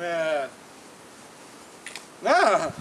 Yeah. No.